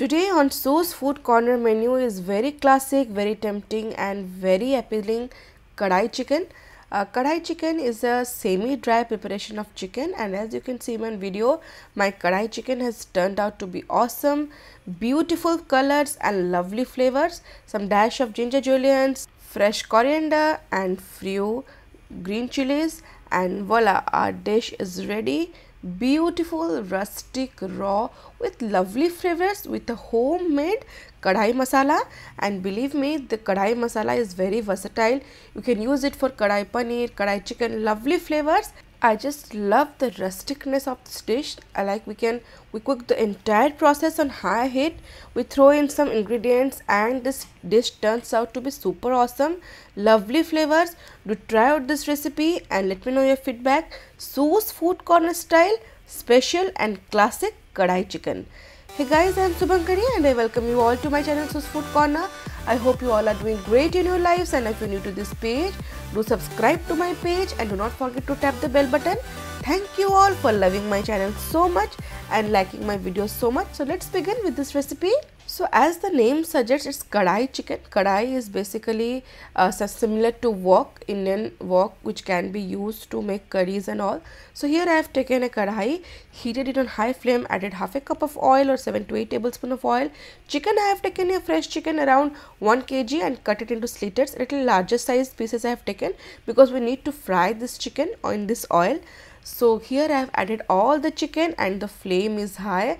Today on Su's Food Corner menu is very classic, very tempting and very appealing kadai chicken. Uh, kadai chicken is a semi-dry preparation of chicken and as you can see in my video, my kadai chicken has turned out to be awesome. Beautiful colors and lovely flavors. Some dash of ginger juliennes, fresh coriander and few green chilies and voila our dish is ready beautiful rustic raw with lovely flavors with a homemade kadai masala. And believe me the kadai masala is very versatile. You can use it for kadai paneer kadai chicken lovely flavors I just love the rusticness of this dish. I like we can we cook the entire process on high heat. We throw in some ingredients and this dish turns out to be super awesome. Lovely flavors. Do try out this recipe and let me know your feedback. Su's Food Corner style special and classic kadai chicken. Hey guys, I am Subhankari and I welcome you all to my channel Su's Food Corner. I hope you all are doing great in your lives and if you're new to this page, do subscribe to my page and do not forget to tap the bell button. Thank you all for loving my channel so much and liking my videos so much. So let's begin with this recipe. So as the name suggests, it's kadai chicken. Kadai is basically uh, similar to wok, Indian wok, which can be used to make curries and all. So here I have taken a kadai, heated it on high flame, added half a cup of oil or 7 to 8 tablespoon of oil. Chicken I have taken a fresh chicken around 1 kg and cut it into sliters. Little larger sized pieces I have taken because we need to fry this chicken in this oil. So here I have added all the chicken and the flame is high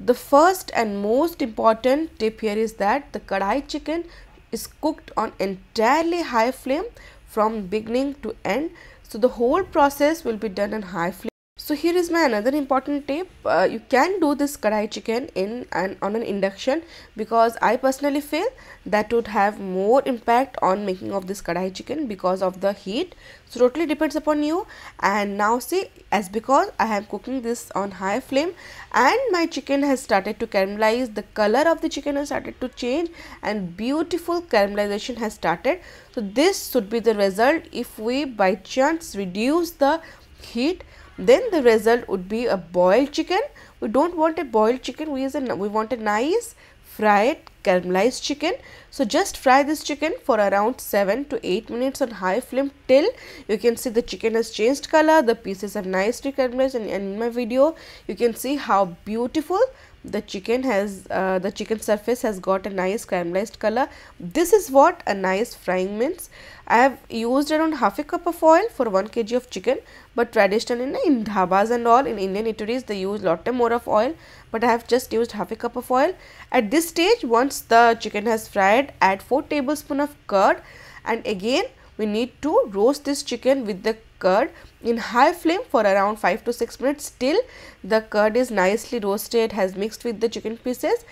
the first and most important tip here is that the kadai chicken is cooked on entirely high flame from beginning to end. So the whole process will be done on high flame. So here is my another important tip. Uh, you can do this kadai chicken in and on an induction because I personally feel that would have more impact on making of this kadai chicken because of the heat. So totally depends upon you. And now see as because I am cooking this on high flame and my chicken has started to caramelize. The color of the chicken has started to change and beautiful caramelization has started. So this should be the result if we by chance reduce the heat then the result would be a boiled chicken. We don't want a boiled chicken. We, a, we want a nice fried caramelized chicken. So just fry this chicken for around 7 to 8 minutes on high flame till you can see the chicken has changed color. The pieces are nicely caramelized. And, and in my video you can see how beautiful the chicken has uh, the chicken surface has got a nice caramelized color. This is what a nice frying means. I have used around half a cup of oil for 1 kg of chicken but traditionally in dhabas and all in indian eateries they use lot more of oil but i have just used half a cup of oil. At this stage once the chicken has fried add 4 tablespoon of curd and again we need to roast this chicken with the curd in high flame for around 5 to 6 minutes. Till the curd is nicely roasted has mixed with the chicken pieces.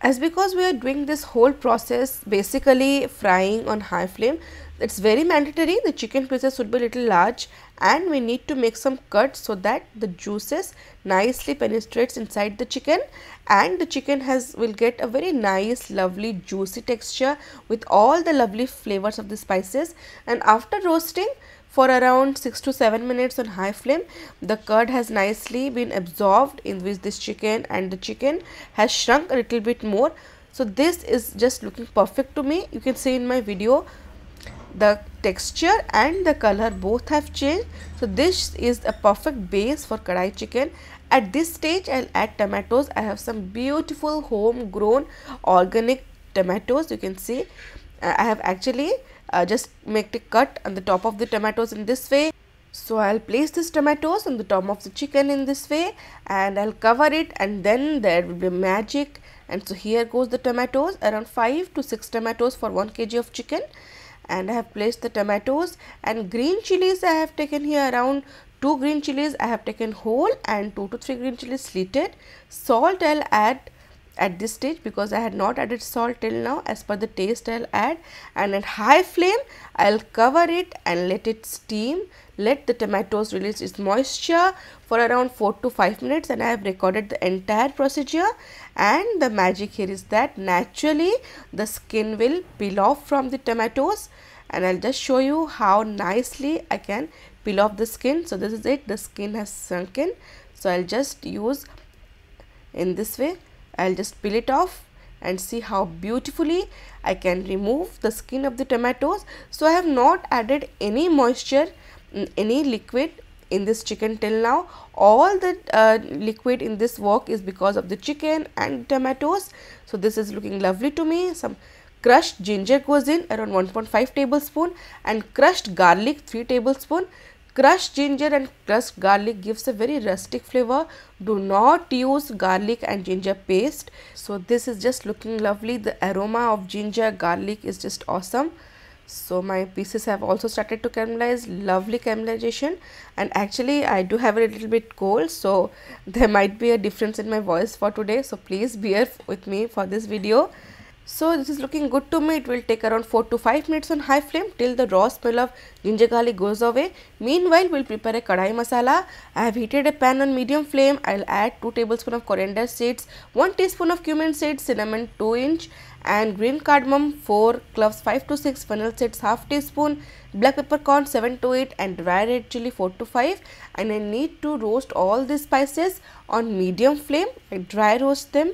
As because we are doing this whole process basically frying on high flame it's very mandatory the chicken pieces should be little large and we need to make some cuts so that the juices nicely penetrates inside the chicken and the chicken has will get a very nice lovely juicy texture with all the lovely flavors of the spices. And after roasting for around 6 to 7 minutes on high flame the curd has nicely been absorbed in which this chicken and the chicken has shrunk a little bit more. So this is just looking perfect to me. You can see in my video the texture and the color both have changed. So this is a perfect base for kadai chicken. At this stage i'll add tomatoes. I have some beautiful homegrown organic tomatoes you can see. Uh, i have actually uh, just make a cut on the top of the tomatoes in this way. So I'll place this tomatoes on the top of the chicken in this way and I'll cover it and then there will be magic. And so here goes the tomatoes around 5 to 6 tomatoes for 1 kg of chicken. And I have placed the tomatoes and green chilies I have taken here around 2 green chilies I have taken whole and 2 to 3 green chilies slitted. Salt I'll add at this stage because I had not added salt till now as per the taste I'll add. And at high flame I'll cover it and let it steam. Let the tomatoes release its moisture for around 4 to 5 minutes and I have recorded the entire procedure. And the magic here is that naturally the skin will peel off from the tomatoes. And I'll just show you how nicely I can peel off the skin. So this is it. The skin has sunken. So I'll just use in this way I'll just peel it off and see how beautifully I can remove the skin of the tomatoes. So I have not added any moisture, mm, any liquid in this chicken till now. All the uh, liquid in this wok is because of the chicken and tomatoes. So this is looking lovely to me. Some crushed ginger goes in around 1.5 tablespoon and crushed garlic 3 tablespoon Crushed ginger and crushed garlic gives a very rustic flavor. Do not use garlic and ginger paste. So this is just looking lovely. The aroma of ginger garlic is just awesome. So my pieces have also started to caramelize. Lovely caramelization. And actually I do have a little bit cold. So there might be a difference in my voice for today. So please bear with me for this video. So this is looking good to me. It will take around 4 to 5 minutes on high flame till the raw smell of ginger garlic goes away. Meanwhile, we'll prepare a kadai masala. I have heated a pan on medium flame. I'll add 2 tablespoons of coriander seeds, 1 teaspoon of cumin seeds, cinnamon 2 inch and green cardamom 4 cloves 5 to 6 fennel seeds half teaspoon black peppercorn 7 to 8 and dry red chili 4 to 5 and I need to roast all these spices on medium flame I dry roast them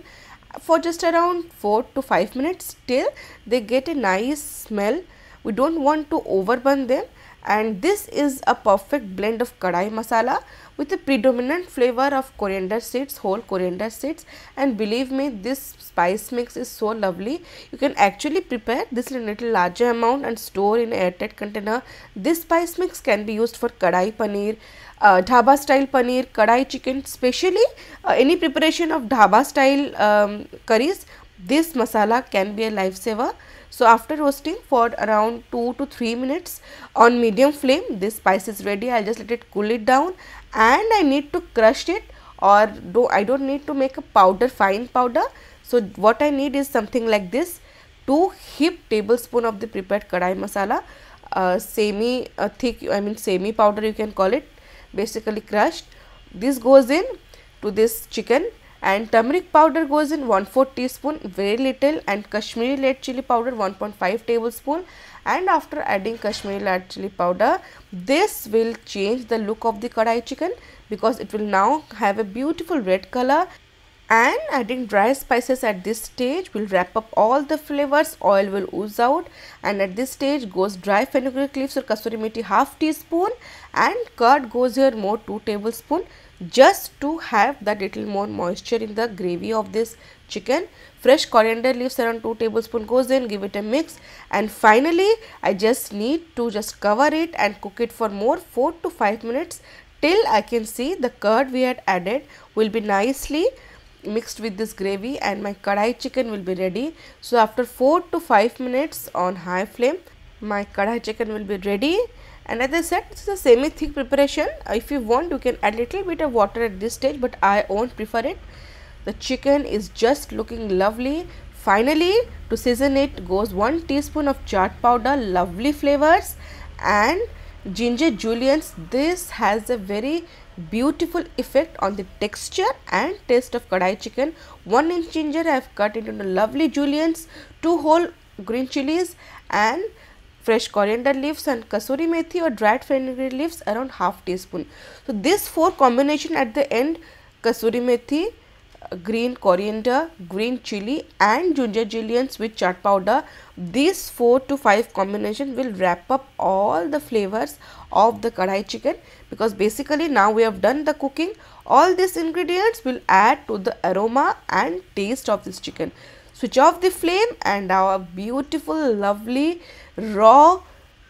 for just around 4 to 5 minutes till they get a nice smell. We don't want to overburn them and this is a perfect blend of kadai masala with a predominant flavor of coriander seeds, whole coriander seeds and believe me this spice mix is so lovely. You can actually prepare this in a little larger amount and store in airtight container. This spice mix can be used for kadai paneer, uh, dhaba style paneer, kadai chicken, especially uh, any preparation of dhaba style um, curries, this masala can be a lifesaver. So after roasting for around 2 to 3 minutes on medium flame, this spice is ready. I'll just let it cool it down and I need to crush it or do I don't need to make a powder, fine powder. So what I need is something like this, 2 heap tablespoon of the prepared kadai masala, uh, semi uh, thick, I mean semi powder you can call it basically crushed. This goes in to this chicken and turmeric powder goes in 1 4 teaspoon very little and Kashmiri red chili powder 1.5 tablespoon. And after adding Kashmiri red chili powder this will change the look of the kadai chicken because it will now have a beautiful red color. And adding dry spices at this stage will wrap up all the flavors. Oil will ooze out. And at this stage goes dry fenugreek leaves or kasuri methi half teaspoon. And curd goes here more 2 tablespoon just to have that little more moisture in the gravy of this chicken. Fresh coriander leaves around 2 tablespoon goes in give it a mix. And finally i just need to just cover it and cook it for more 4 to 5 minutes till i can see the curd we had added will be nicely mixed with this gravy and my kadai chicken will be ready. So after 4 to 5 minutes on high flame my kadai chicken will be ready and as I said this is a semi thick preparation uh, if you want you can add a little bit of water at this stage but I won't prefer it. The chicken is just looking lovely. Finally to season it goes 1 teaspoon of chaat powder lovely flavors and ginger juliennes this has a very beautiful effect on the texture and taste of kadai chicken. 1 inch ginger I have cut into lovely juliennes 2 whole green chilies and fresh coriander leaves and kasuri methi or dried fenugreek leaves around half teaspoon. So this four combination at the end kasuri methi, green coriander, green chili and ginger juliennes with chaat powder. These 4 to 5 combination will wrap up all the flavors of the kadai chicken because basically now we have done the cooking. All these ingredients will add to the aroma and taste of this chicken. Switch off the flame and our beautiful lovely raw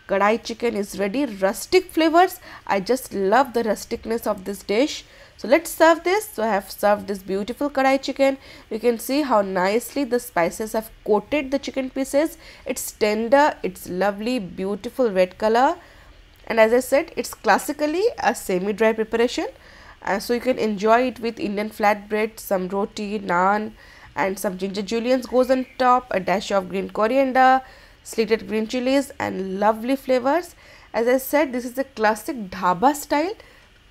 kadai chicken is ready. Rustic flavors. I just love the rusticness of this dish. So let's serve this. So I have served this beautiful kadai chicken. You can see how nicely the spices have coated the chicken pieces. It's tender, it's lovely, beautiful red color. And as I said, it's classically a semi-dry preparation. Uh, so you can enjoy it with Indian flatbread, some roti, naan and some ginger juliennes goes on top, a dash of green coriander, slitted green chilies and lovely flavors. As I said, this is a classic dhaba style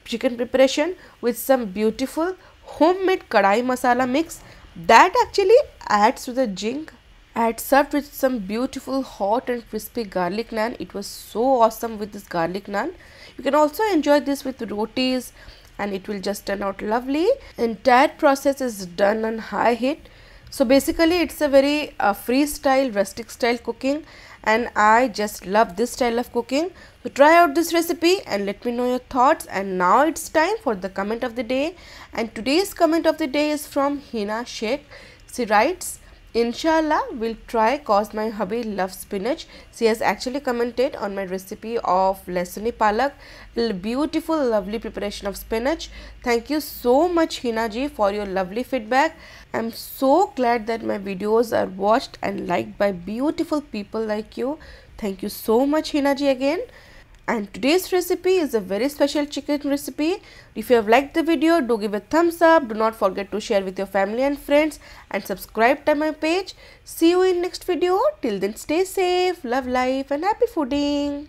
chicken preparation with some beautiful homemade kadai masala mix that actually adds to the jing. Had served with some beautiful hot and crispy garlic naan. It was so awesome with this garlic naan. You can also enjoy this with rotis, and it will just turn out lovely entire process is done on high heat so basically it's a very uh, freestyle rustic style cooking and I just love this style of cooking. So try out this recipe and let me know your thoughts and now it's time for the comment of the day and today's comment of the day is from Hina Sheikh. She writes Inshallah, we'll try cause my hubby loves spinach. She has actually commented on my recipe of lesuni palak. Beautiful, lovely preparation of spinach. Thank you so much Hina ji for your lovely feedback. I'm so glad that my videos are watched and liked by beautiful people like you. Thank you so much Hina ji again and today's recipe is a very special chicken recipe. If you have liked the video, do give a thumbs up. Do not forget to share with your family and friends and subscribe to my page. See you in next video. Till then stay safe, love life and happy fooding.